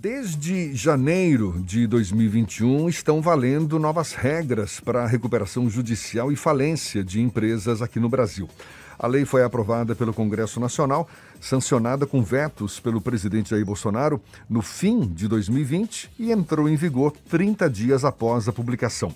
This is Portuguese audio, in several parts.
Desde janeiro de 2021 estão valendo novas regras para a recuperação judicial e falência de empresas aqui no Brasil. A lei foi aprovada pelo Congresso Nacional, sancionada com vetos pelo presidente Jair Bolsonaro no fim de 2020 e entrou em vigor 30 dias após a publicação.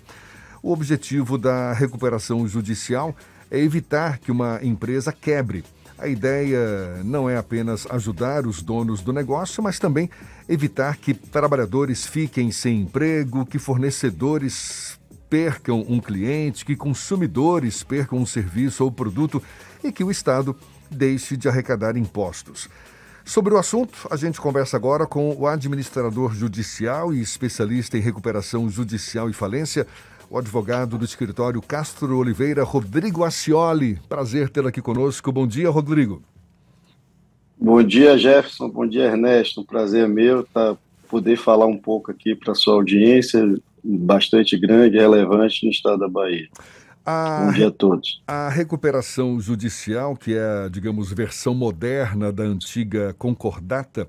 O objetivo da recuperação judicial é evitar que uma empresa quebre a ideia não é apenas ajudar os donos do negócio, mas também evitar que trabalhadores fiquem sem emprego, que fornecedores percam um cliente, que consumidores percam um serviço ou produto e que o Estado deixe de arrecadar impostos. Sobre o assunto, a gente conversa agora com o administrador judicial e especialista em recuperação judicial e falência, o advogado do escritório Castro Oliveira, Rodrigo Acioli. Prazer tê-lo aqui conosco. Bom dia, Rodrigo. Bom dia, Jefferson. Bom dia, Ernesto. Um prazer meu tá, poder falar um pouco aqui para a sua audiência, bastante grande e relevante no estado da Bahia. A, Bom dia a todos. A recuperação judicial, que é, digamos, versão moderna da antiga concordata,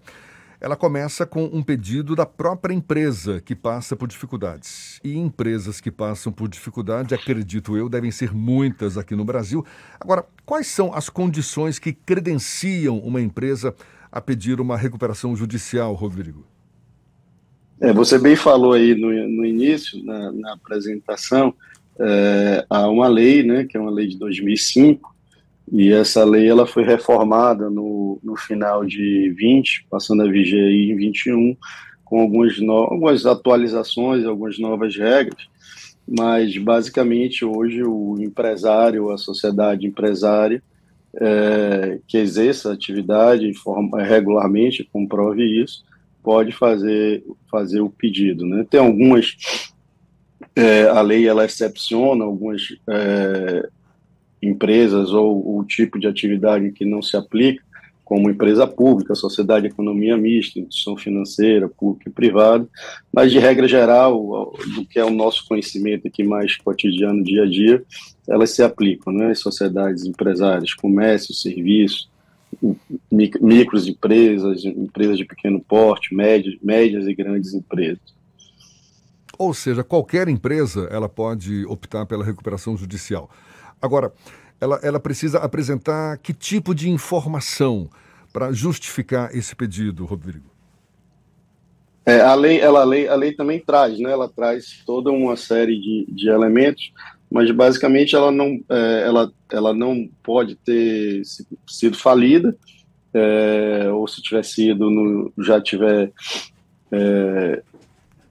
ela começa com um pedido da própria empresa que passa por dificuldades. E empresas que passam por dificuldade, acredito eu, devem ser muitas aqui no Brasil. Agora, quais são as condições que credenciam uma empresa a pedir uma recuperação judicial, Rodrigo? É, você bem falou aí no, no início, na, na apresentação, é, há uma lei, né, que é uma lei de 2005, e essa lei ela foi reformada no, no final de 20, passando a viger em 21, com algumas, no, algumas atualizações, algumas novas regras, mas basicamente hoje o empresário, a sociedade empresária, é, que exerça a atividade forma, regularmente, comprove isso, pode fazer, fazer o pedido. Né? Tem algumas, é, a lei ela excepciona algumas é, empresas ou o tipo de atividade que não se aplica, como empresa pública, sociedade de economia mista, instituição financeira, pública e privada, mas de regra geral, do que é o nosso conhecimento aqui mais cotidiano, dia a dia, elas se aplicam, né? Sociedades empresárias, comércio, serviço, micros empresas, empresas de pequeno porte, médias, médias e grandes empresas. Ou seja, qualquer empresa ela pode optar pela recuperação judicial. Agora, ela, ela precisa apresentar que tipo de informação para justificar esse pedido, Rodrigo? É, a, lei, ela, a, lei, a lei também traz, né? Ela traz toda uma série de, de elementos, mas basicamente ela não, é, ela, ela não pode ter sido falida, é, ou se tiver sido, no, já tiver é,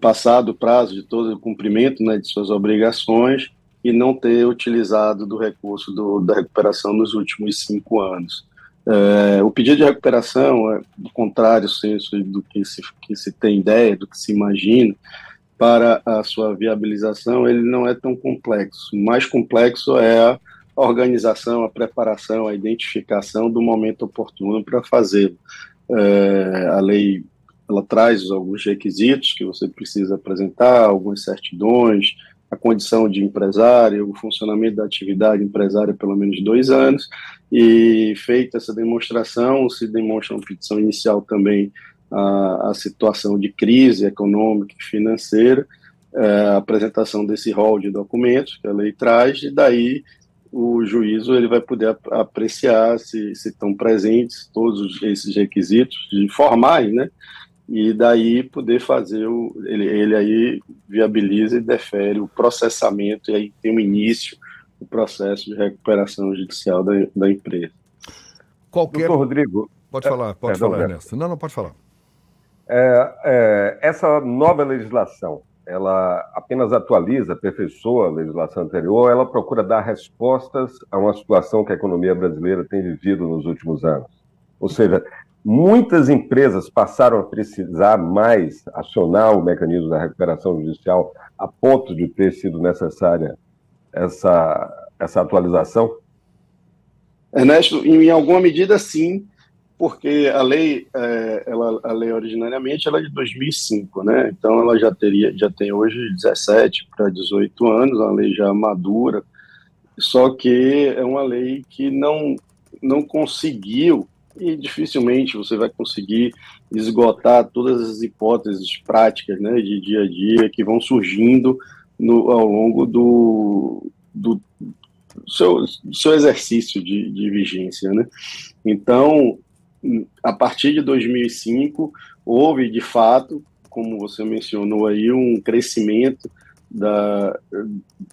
passado o prazo de todo o cumprimento né, de suas obrigações, e não ter utilizado do recurso do, da recuperação nos últimos cinco anos. É, o pedido de recuperação, é, do contrário senso do que se, que se tem ideia, do que se imagina, para a sua viabilização, ele não é tão complexo. O mais complexo é a organização, a preparação, a identificação do momento oportuno para fazê-lo. É, a lei ela traz alguns requisitos que você precisa apresentar, algumas certidões, a condição de empresário, o funcionamento da atividade empresária pelo menos dois anos, e feita essa demonstração, se demonstra uma petição inicial também a, a situação de crise econômica e financeira, é, a apresentação desse rol de documentos que a lei traz, e daí o juízo ele vai poder apreciar se, se estão presentes todos esses requisitos formais, né, e daí poder fazer o ele, ele aí viabiliza e defere o processamento e aí tem um início o processo de recuperação judicial da, da empresa. Qualquer Doutor Rodrigo, pode falar, pode é, falar, não, Ernesto. Não, não pode falar. É, é, essa nova legislação, ela apenas atualiza, aperfeiçoa a legislação anterior, ela procura dar respostas a uma situação que a economia brasileira tem vivido nos últimos anos. Ou seja, Muitas empresas passaram a precisar mais acionar o mecanismo da recuperação judicial a ponto de ter sido necessária essa, essa atualização? Ernesto, em alguma medida sim, porque a lei, é, ela, a lei originariamente ela é de 2005, né? Então ela já teria, já tem hoje 17 para 18 anos, uma lei já madura, só que é uma lei que não não conseguiu e dificilmente você vai conseguir esgotar todas as hipóteses práticas né, de dia a dia que vão surgindo no, ao longo do, do seu, seu exercício de, de vigência. Né? Então, a partir de 2005, houve de fato, como você mencionou aí, um crescimento da,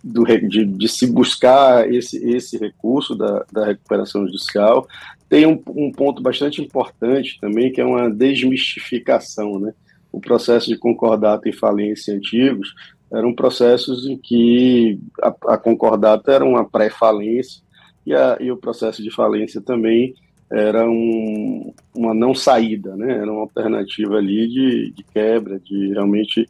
do, de, de, se buscar esse, esse recurso da, da recuperação judicial. Tem um, um, ponto bastante importante também, que é uma desmistificação. Né? O processo de concordato e falência antigos eram processos em que a, a concordata era uma pré-falência e, e o processo de falência também era um, uma não saída, né? Era uma alternativa ali de, de quebra, de realmente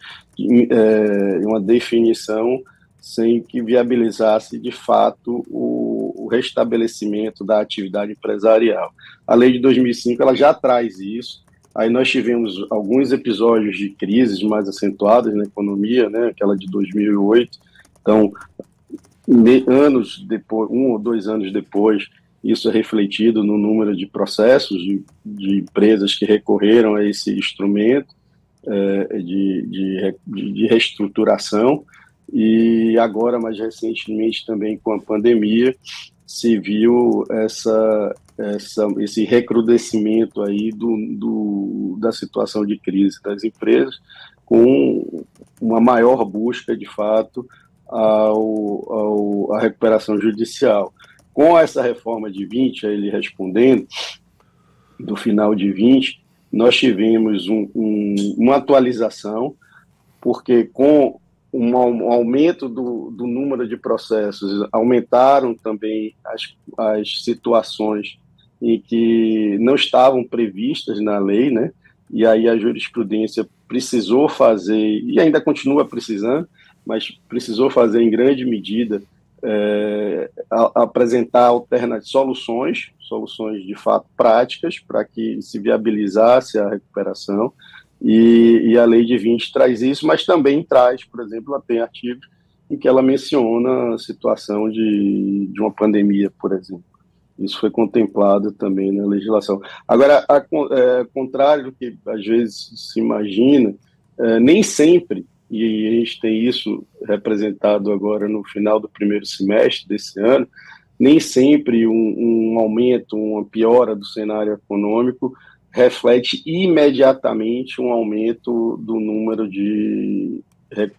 é, uma definição sem que viabilizasse de fato o, o, restabelecimento da atividade empresarial. A lei de 2005 ela já traz isso. Aí nós tivemos alguns episódios de crises mais acentuadas na economia, né? Aquela de 2008. Então, anos depois, um ou dois anos depois, isso é refletido no número de processos de, de empresas que recorreram a esse instrumento é, de, de, de, reestruturação. E agora, mais recentemente, também com a pandemia, se viu essa, essa, esse recrudescimento aí do, do, da situação de crise das empresas, com uma maior busca, de fato, ao, ao, à recuperação judicial. Com essa reforma de 20, ele respondendo, do final de 20, nós tivemos um, um, uma atualização, porque com um, um aumento do, do, número de processos, aumentaram também as, as situações em que não estavam previstas na lei, né? E aí a jurisprudência precisou fazer, e ainda continua precisando, mas precisou fazer em grande medida é, a, apresentar alternativas, soluções, soluções de fato práticas para que se viabilizasse a recuperação. E, e, a lei de 20 traz isso, mas também traz, por exemplo, ela tem artigos em que ela menciona a situação de, de uma pandemia, por exemplo. Isso foi contemplado também na legislação. Agora, a, é, contrário do que às vezes se imagina, é, nem sempre e a gente tem isso representado agora no final do primeiro semestre desse ano, nem sempre um, um aumento, uma piora do cenário econômico reflete imediatamente um aumento do número de,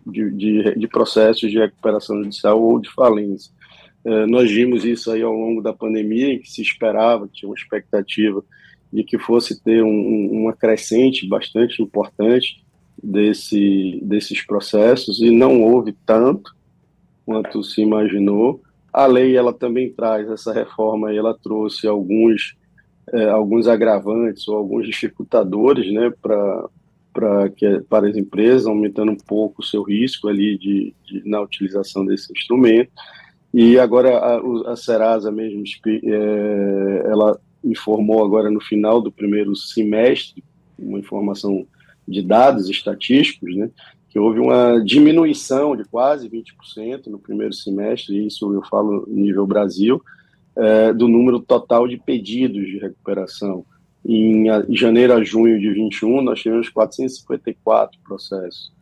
de, de, de processos de recuperação judicial ou de falência. É, nós vimos isso aí ao longo da pandemia, em que se esperava, tinha uma expectativa de que fosse ter um, uma crescente bastante importante desse, desses processos e não houve tanto quanto se imaginou. A lei ela também traz essa reforma, ela trouxe alguns é, alguns agravantes ou alguns dificultadores, né, para para que para as empresas, aumentando um pouco o seu risco ali de, de na utilização desse instrumento. E agora a, a Serasa mesmo, é, ela informou agora no final do primeiro semestre, uma informação de dados estatísticos, né, que houve uma diminuição de quase 20% no primeiro semestre, isso eu falo nível Brasil, é, do número total de pedidos de recuperação. Em janeiro a junho de 21, nós tivemos 454 processos,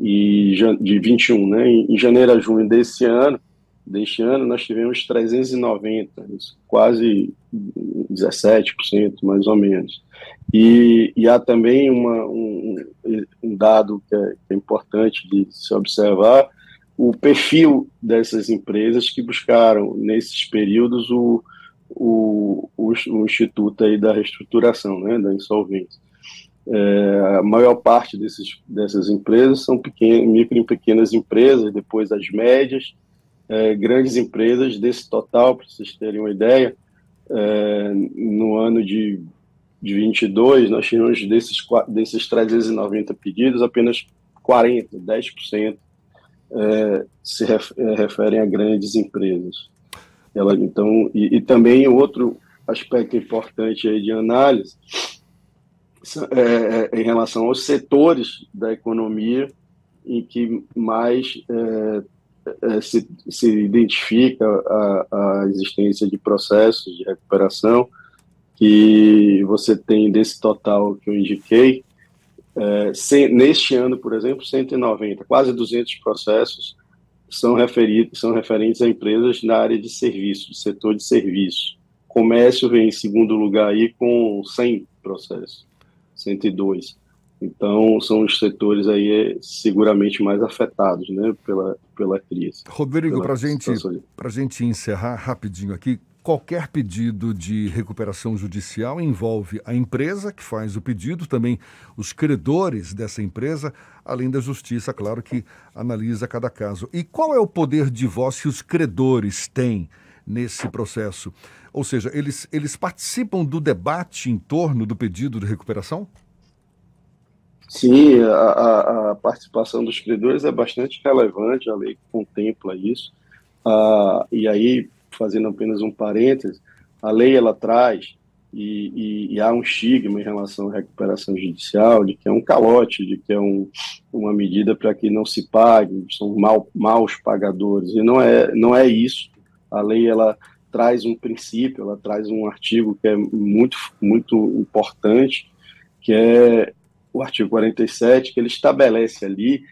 e de 21, né? Em janeiro a junho desse ano, deste ano, nós tivemos 390, quase 17%, mais ou menos. E, e há também uma, um, um, dado que é, que é importante de se observar, o perfil dessas empresas que buscaram, nesses períodos, o, o, o, o Instituto aí da Reestruturação, né, da insolvência. É, a maior parte desses, dessas empresas são pequenas, micro e pequenas empresas, depois as médias, é, grandes empresas desse total, para vocês terem uma ideia, é, no ano de, de 22, nós tínhamos desses, desses 390 pedidos, apenas 40, 10% é, se ref, é, referem a grandes empresas. Ela, então, e, e, também outro aspecto importante aí de análise é, é, em relação aos setores da economia em que mais é, é, se, se identifica a, a, existência de processos de recuperação, que você tem desse total que eu indiquei, é, neste ano, por exemplo, 190, quase 200 processos são, referidos, são referentes a empresas na área de serviço, setor de serviço. Comércio vem em segundo lugar aí com 100 processos, 102. Então, são os setores aí é, seguramente mais afetados né, pela, pela crise. Rodrigo, para gente, a gente encerrar rapidinho aqui, qualquer pedido de recuperação judicial envolve a empresa que faz o pedido, também os credores dessa empresa, além da justiça, claro, que analisa cada caso. E qual é o poder de voz que os credores têm nesse processo? Ou seja, eles, eles participam do debate em torno do pedido de recuperação? Sim, a, a, participação dos credores é bastante relevante, a lei contempla isso. Ah, e aí, fazendo apenas um parêntese, a lei ela traz, e, e, e, há um estigma em relação à recuperação judicial, de que é um calote, de que é um, uma medida para que não se pague, são mal, maus pagadores, e não é, não é isso. A lei ela traz um princípio, ela traz um artigo que é muito, muito importante, que é o artigo 47, que ele estabelece ali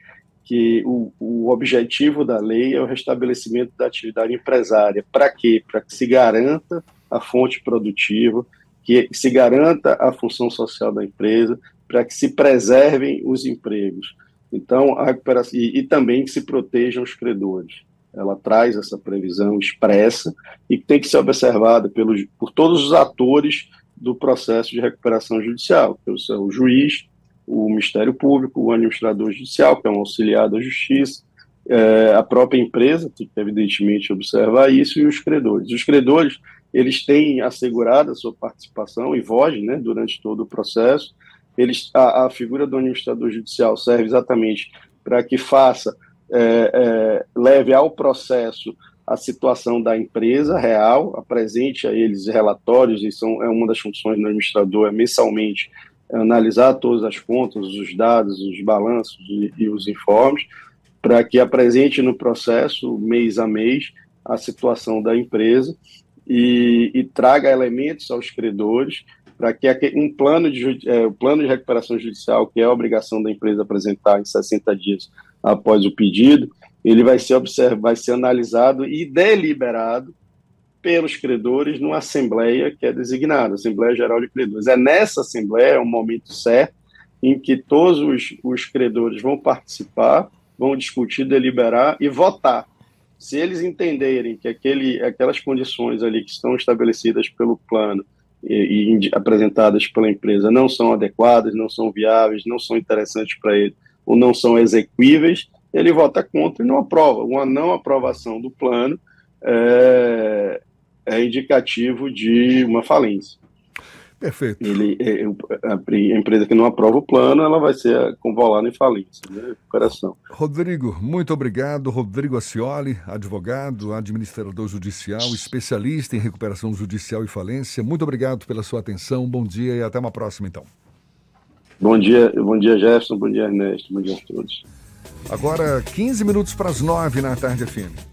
que o, o objetivo da lei é o restabelecimento da atividade empresária. Para quê? Para que se garanta a fonte produtiva, que se garanta a função social da empresa, para que se preservem os empregos. Então, a recuperação, e, e também que se protejam os credores. Ela traz essa previsão expressa e que tem que ser observada pelos, por todos os atores do processo de recuperação judicial, que é o juiz, o Ministério Público, o administrador judicial, que é um auxiliar da Justiça, é, a própria empresa, que evidentemente observar isso, e os credores. Os credores, eles têm assegurado a sua participação e voz né, durante todo o processo. Eles, a, a figura do administrador judicial serve exatamente para que faça, é, é, leve ao processo a situação da empresa real, apresente a eles relatórios, e é uma das funções do administrador, é mensalmente analisar todas as contas, os dados, os balanços e, e os informes, para que apresente no processo, mês a mês, a situação da empresa e, e traga elementos aos credores para que um plano de, é, o plano de recuperação judicial, que é a obrigação da empresa apresentar em 60 dias após o pedido, ele vai ser observado, vai ser analisado e deliberado pelos credores numa assembleia que é designada, Assembleia Geral de Credores. É nessa assembleia, é um momento certo, em que todos os, os credores vão participar, vão discutir, deliberar e votar. Se eles entenderem que aquele, aquelas condições ali que estão estabelecidas pelo plano e, e apresentadas pela empresa não são adequadas, não são viáveis, não são interessantes para ele ou não são exequíveis, ele vota contra e não aprova. Uma não aprovação do plano é, é indicativo de uma falência. Perfeito. Ele, é, a empresa que não aprova o plano, ela vai ser convolada em falência, né? recuperação. Rodrigo, muito obrigado. Rodrigo Acioli, advogado, administrador judicial, especialista em recuperação judicial e falência. Muito obrigado pela sua atenção. Bom dia e até uma próxima, então. Bom dia, bom dia, Jefferson. Bom dia, Ernesto. Bom dia a todos. Agora, 15 minutos para as 9 na tarde, FM.